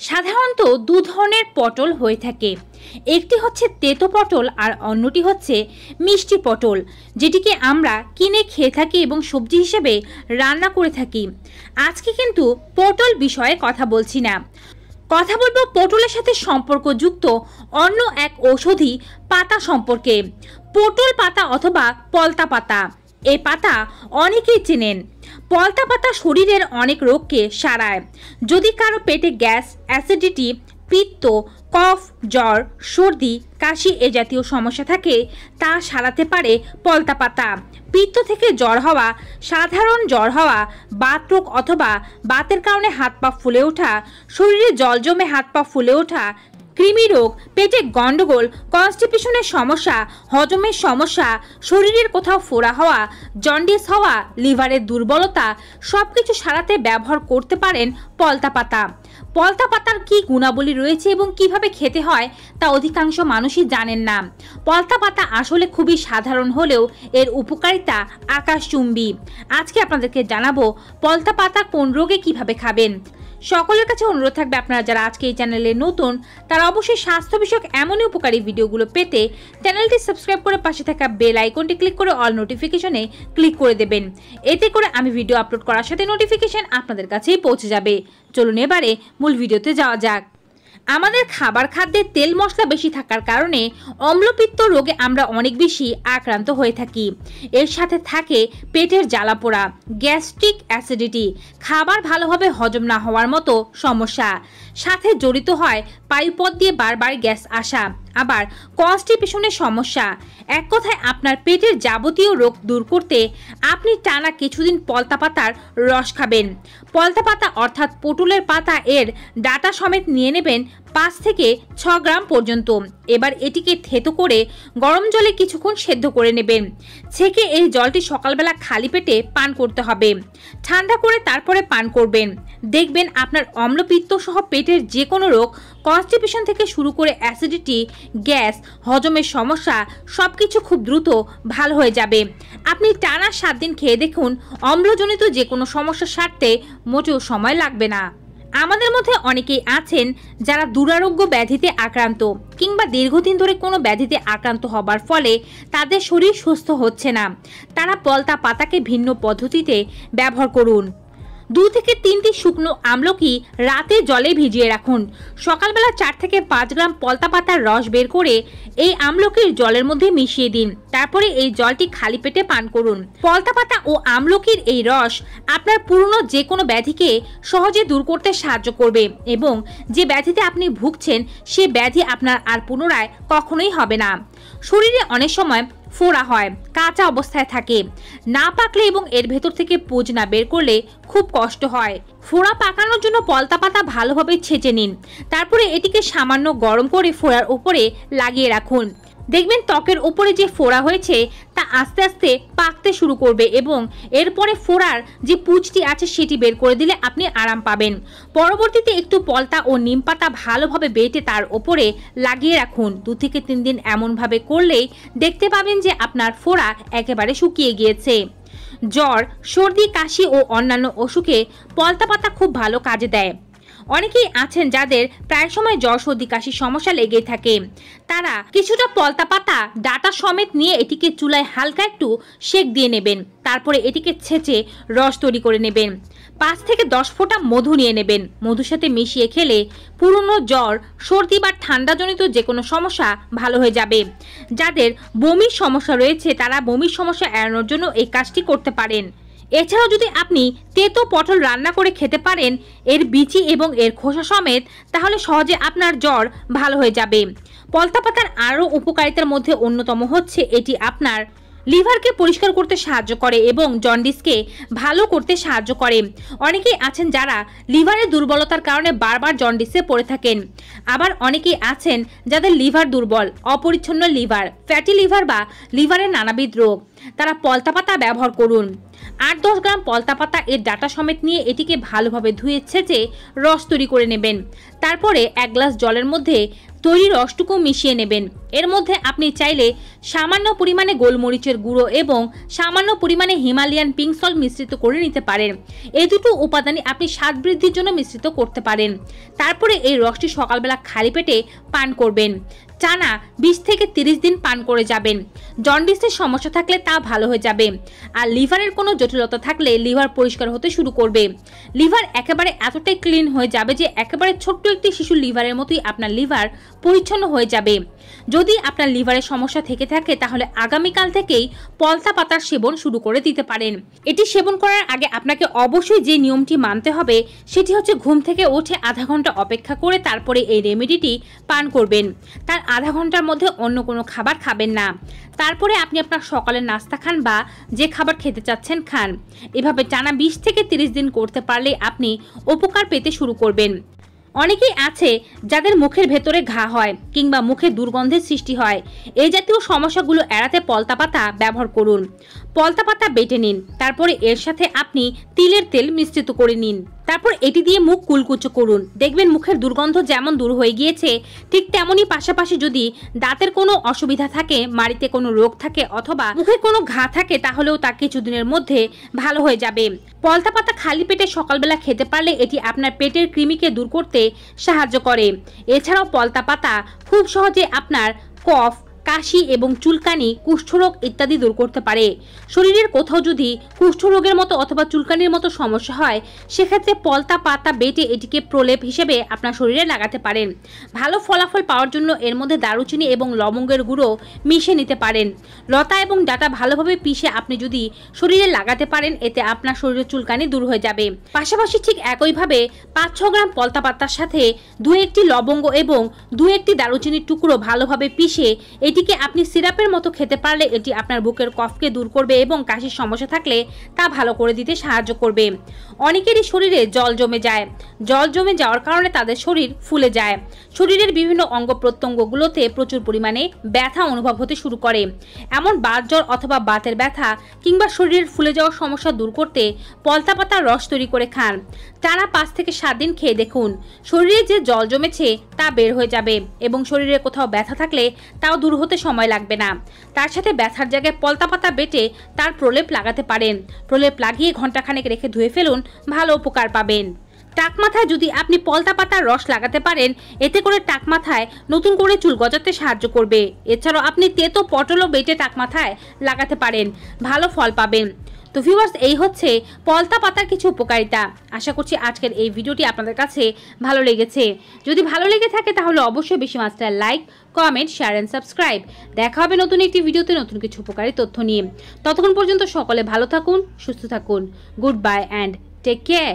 সাধারণত দু ধরনের পটল হয়ে থাকে। একটি হচ্ছে তেতো পটল আর অন্যটি হচ্ছে মিষ্টি পটল, যেটিকে আমরা কিনে খেয়ে থাকি এবং সবজি হিসেবে রান্না করে থাকি। আজকে কিন্তু পটল বিষয়ে কথা বলছি না। কথা বলব পটলের সাথে সম্পর্কযুক্ত অন্য এক ঔষধি পাতা সম্পর্কে। পটল পাতা অথবা পলতা পাতা। এই পাতা অনেকেই চেনেন। পলতা পাতা শরীরের অনেক রোগকে সারায়। যদি কারও পেটে গ্যাস, অ্যাসিডিটি, পিত্ত, কফ, জ্বর, সর্দি, কাশি এ জাতীয় সমস্যা থাকে, তা সারাতে পারে পলতা পাতা পিত্ত থেকে জ্বর হওয়া, সাধারণ জ্বর হওয়া বাতরোগ অথবা বাতের কারণে হাত পা ফুলে ওঠা, শরীরে জল জমে হাত পা ফুলে ওঠা কৃমি রোগ, পেটে গন্ডগোল কনস্টিপেশনের সমস্যা, হজমের সমস্যা, শরীরের কোথাও ফোড়া হওয়া জন্ডিস হওয়া লিভারের দুর্বলতা সব কিছু সারাতে ব্যবহার করতে পারেন পলতা পাতা। পলতা পাতার কী গুণাবলী রয়েছে এবং কীভাবে খেতে হয়, তা অধিকাংশ মানুষই জানেন না। পলতা পাতা আসলে খুবই সাধারণ হলেও এর উপকারিতা আকাশচুম্বী। আজকে আপনাদেরকে জানাব পলতা পাতা কোন রোগে কীভাবে খাবেন। সকলের কাছে অনুরোধ থাকবে আপনারা যারা আজকে এই চ্যানেলে নতুন, তারা অবশ্যই স্বাস্থ্য বিষয়ক এমনই উপকারী ভিডিওগুলো পেতে চ্যানেলটি সাবস্ক্রাইব করে পাশে থাকা বেল আইকনটি ক্লিক করে অল নোটিফিকেশনে ক্লিক করে দেবেন। এতে করে আমি ভিডিও আপলোড করার সাথে নোটিফিকেশন আপনাদের কাছেই পৌঁছে যাবে। চলুন এবারে মূল ভিডিওতে যাওয়া যাক। আমাদের খাবার খাদ্যে তেল মশলা বেশি থাকার কারণে অম্লপিত্ত রোগে আমরা অনেক বেশি আক্রান্ত হয়ে থাকি। এর সাথে থাকে পেটের জ্বালা পোড়া, গ্যাস্ট্রিক অ্যাসিডিটি, খাবার ভালোভাবে হজম না হওয়ার মতো সমস্যা। সাথে জড়িত হয় পায়ুপথ দিয়ে বারবার গ্যাস আসা। আবার কনস্টিপেশনের সমস্যা। এক কথায় আপনার পেটের যাবতীয় রোগ দূর করতে আপনি টানা কিছুদিন পলতা পাতার রস খাবেন। পলতা পাতা অর্থাৎ পটুলের পাতা এর ডাটা সমেত নিয়ে নেবেন পাঁচ থেকে ছ গ্রাম পর্যন্ত। এবার এটিকে থেতো করে গরম জলে কিছুক্ষণ সেদ্ধ করে নেবেন। ছেঁকে এই জলটি সকালবেলা খালি পেটে পান করতে হবে। ঠান্ডা করে তারপরে পান করবেন। দেখবেন আপনার অম্লপিত্ত সহ পেটের যে কোনো রোগ কনস্টিপেশন থেকে শুরু করে অ্যাসিডিটি গ্যাস, হজমের সমস্যা সব কিছু খুব দ্রুত ভালো হয়ে যাবে। আপনি টানা সাত দিন খেয়ে দেখুন, অম্লজনিত যে কোনো সমস্যা সারতে মোটেও সময় লাগবে না। আমাদের মধ্যে অনেকেই আছেন যারা দুরারোগ্য ব্যাধিতে আক্রান্ত কিংবা দীর্ঘদিন ধরে কোনো ব্যাধিতে আক্রান্ত হবার ফলে তাদের শরীর সুস্থ হচ্ছে না। তারা পলতা পাতাকে ভিন্ন পদ্ধতিতে ব্যবহার করুন। দু থেকে তিনটি শুকনো আমলকি রাতে জলে ভিজিয়ে রাখুন। সকালবেলা চার থেকে পাঁচ গ্রাম পলতা পাতার রস বের করে এই আমলকির জলের মধ্যে মিশিয়ে দিন। তারপরে এই জলটি খালি পেটে পান করুন। পলতা পাতা ও আমলকির এই রস আপনার পুরনো যে কোনো ব্যাধিকে সহজে দূর করতে সাহায্য করবে এবং যে ব্যাধিতে আপনি ভুগছেন, সে ব্যাধি আপনার আর পুনরায় কখনোই হবে না। শরীরে অনেক সময় ফোড়া হয়, কাঁচা অবস্থায় থাকে। না পাকলে এবং এর ভেতর থেকে পুজ না বের করলে খুব কষ্ট হয়। ফোড়া পাকানোর জন্য পলতা পাতা ভালোভাবে ছেঁচে নিন। তারপরে এটিকে সামান্য গরম করে ফোড়ার উপরে লাগিয়ে রাখুন। দেখবেন ত্বকের উপরে যে ফোড়া হয়েছে, তা আস্তে আস্তে পাকতে শুরু করবে এবং এরপরে ফোড়ার যে পুচটি আছে সেটি বের করে দিলে আপনি আরাম পাবেন। পরবর্তীতে একটু পলতা ও নিম পাতা ভালোভাবে বেটে তার ওপরে লাগিয়ে রাখুন। দু থেকে তিন দিন এমনভাবে করলেই দেখতে পাবেন যে আপনার ফোড়া একেবারে শুকিয়ে গিয়েছে। জ্বর, সর্দি, কাশি ও অন্যান্য অসুখে পলতা পাতা খুব ভালো কাজে দেয়। অনেকেই আছেন যাদের প্রায় সময় জ্বর সর্দি, কাশির সমস্যা লেগেই থাকে। তারা কিছুটা পলতা পাতা ডাটা সমেত নিয়ে এটিকে চুলায় হালকা একটু শেক দিয়ে নেবেন। তারপরে এটিকে ছেঁচে রস তৈরি করে নেবেন। পাঁচ থেকে দশ ফোঁটা মধু নিয়ে নেবেন। মধুর সাথে মিশিয়ে খেলে পুরনো জ্বর, সর্দি বা ঠান্ডাজনিত যে কোনো সমস্যা ভালো হয়ে যাবে। যাদের বমির সমস্যা রয়েছে, তারা বমির সমস্যা এড়ানোর জন্য এই কাজটি করতে পারেন। এছাড়াও যদি আপনি তেতো পটল রান্না করে খেতে পারেন, এর বিচি এবং এর খোসা সমেত, তাহলে সহজে আপনার জ্বর ভালো হয়ে যাবে। পলতা পাতার আরও উপকারিতার মধ্যে অন্যতম হচ্ছে এটি আপনার লিভারকে পরিষ্কার করতে সাহায্য করে এবং জন্ডিসকে ভালো করতে সাহায্য করে। অনেকেই আছেন যারা লিভারের দুর্বলতার কারণে বারবার জন্ডিসে পড়ে থাকেন। আবার অনেকেই আছেন যাদের লিভার দুর্বল, অপরিচ্ছন্ন লিভার, ফ্যাটি লিভার বা লিভারের নানাবিধ রোগ। তারা পলতা পাতা ব্যবহার করুন। আট দশ গ্রাম পলতা পাতা এর ডাটা সমেত নিয়ে এটিকে ভালোভাবে ধুয়ে ছেঁচে রস তৈরি করে নেবেন। তারপরে এক গ্লাস জলের মধ্যে তৈরি রসটুকু মিশিয়ে নেবেন। এর মধ্যে আপনি চাইলে সামান্য পরিমাণে গোলমরিচের গুঁড়ো এবং সামান্য পরিমাণে হিমালয়ান পিঙ্ক সল্ট মিশ্রিত করে নিতে পারেন। এই দুটো উপাদানই আপনি স্বাদ বৃদ্ধির জন্য মিশ্রিত করতে পারেন। তারপরে এই রসটি সকালবেলা খালি পেটে পান করবেন। টানা বিশ থেকে তিরিশ দিন পান করে যাবেন। জন্ডিসের সমস্যা থাকলে তা ভালো হয়ে যাবে। আর লিভারের কোনো জটিলতা থাকলে লিভার পরিষ্কার হতে শুরু করবে। লিভার একেবারে এতটাই ক্লিন হয়ে যাবে যে একেবারে ছোট্ট একটি শিশু লিভারের মতোই আপনার লিভার পরিচ্ছন্ন হয়ে যাবে। যদি আপনার লিভারের সমস্যা থেকে থাকে, তাহলে আগামীকাল থেকেই পলতা পাতার সেবন শুরু করে দিতে পারেন। এটি সেবন করার আগে আপনাকে অবশ্যই যে নিয়মটি মানতে হবে, সেটি হচ্ছে ঘুম থেকে উঠে আধা ঘণ্টা অপেক্ষা করে তারপরে এই রেমেডিটি পান করবেন। তার আধা ঘণ্টার মধ্যে অন্য কোনো খাবার খাবেন না। তারপরে আপনি আপনার সকালের নাস্তা খান বা যে খাবার খেতে চাচ্ছেন খান। এভাবে টানা বিশ থেকে তিরিশ দিন করতে পারলে আপনি উপকার পেতে শুরু করবেন। অনেকেই আছে যাদের মুখের ভেতরে ঘা হয় কিংবা মুখে দুর্গন্ধের সৃষ্টি হয়। এই জাতীয় সমস্যাগুলো এড়াতে পলতা পাতা ব্যবহার করুন। পলতা পাতা বেটে নিন, তারপরে এর সাথে আপনি তিলের তেল মিশ্রিত করে নিন। তারপর এটি দিয়ে মুখ কুলকুচো করুন। দেখবেন মুখের দুর্গন্ধ যেমন দূর হয়ে গিয়েছে, ঠিক তেমনই পাশাপাশি যদি দাঁতের কোনো অসুবিধা থাকে, মাড়িতে কোনো রোগ থাকে অথবা মুখে কোনো ঘা থাকে, তাহলেও তা কিছুদিনের মধ্যে ভালো হয়ে যাবে। পলতা পাতা খালি পেটে সকালবেলা খেতে পারলে এটি আপনার পেটের কৃমিকে দূর করতে সাহায্য করে। এছাড়াও পলতা পাতা খুব সহজে আপনার কফ কাশি এবং চুলকানি, কুষ্ঠরোগ ইত্যাদি দূর করতে পারে। শরীরের কোথাও যদি কুষ্ঠরোগের মতো অথবা চুলকানির মতো সমস্যা হয়, সেক্ষেত্রে পলতা, পাতা বেটে এটিকে প্রলেপ হিসেবে আপনার শরীরে লাগাতে পারেন। ভালো ফলাফল পাওয়ার জন্য এর মধ্যে দারুচিনি এবং লবঙ্গের গুঁড়ো মিশে নিতে পারেন। লতা এবং ডাটা ভালোভাবে পিষে আপনি যদি শরীরে লাগাতে পারেন, এতে আপনার শরীরের চুলকানি দূর হয়ে যাবে। পাশাপাশি ঠিক একইভাবে পাঁচ ছ গ্রাম পলতা পাতার সাথে দু একটি লবঙ্গ এবং দু একটি দারুচিনির টুকরো ভালোভাবে পিষে এটিকে আপনি সিরাপের মতো খেতে পারলে এটি আপনার বুকের কফকে দূর করবে এবং কাশির সমস্যা থাকলে তা ভালো করে দিতে সাহায্য করবে। অনেকেরই শরীরে জল জমে যায়। জল জমে যাওয়ার কারণে তাদের শরীর ফুলে যায়। শরীরের বিভিন্ন অঙ্গ প্রত্যঙ্গগুলোতে প্রচুর পরিমাণে ব্যথা অনুভব হতে শুরু করে। এমন বাত জ্বর অথবা বাতের ব্যথা কিংবা শরীরের ফুলে যাওয়ার সমস্যা দূর করতে পলতা পাতার রস তৈরি করে খান। টানা পাঁচ থেকে সাত দিন খেয়ে দেখুন। শরীরে যে জল জমেছে তা বের হয়ে যাবে এবং শরীরে কোথাও ব্যথা থাকলে তাও দূর হতে সময় লাগবে না। তার সাথে ব্যথার জায়গায় পলতা পাতা বেটে তার প্রলেপ লাগাতে পারেন। প্রলেপ লাগিয়ে ঘন্টাখানেক রেখে ধুয়ে ফেলুন, ভালো উপকার পাবেন। টাক মাথায় যদি আপনি পলতা পাতার রস লাগাতে পারেন, এতে করে টাক মাথায় নতুন করে চুল গজাতে সাহায্য করবে। এছাড়াও আপনি তেতো পটলও বেটে টাক মাথায় লাগাতে পারেন, ভালো ফল পাবেন। তো ভিউয়ার্স এই হচ্ছে পলতা পাতার কিছু উপকারিতা। আশা করছি আজকের এই ভিডিওটি আপনাদের কাছে ভালো লেগেছে। যদি ভালো লেগে থাকে তাহলে অবশ্যই বেশি master like comment share and subscribe দেখা হবে নতুন একটি ভিডিওতে নতুন কিছু উপকারী তথ্য নিয়ে। ততক্ষণ পর্যন্ত সকলে ভালো থাকুন, সুস্থ থাকুন। Goodbye and take care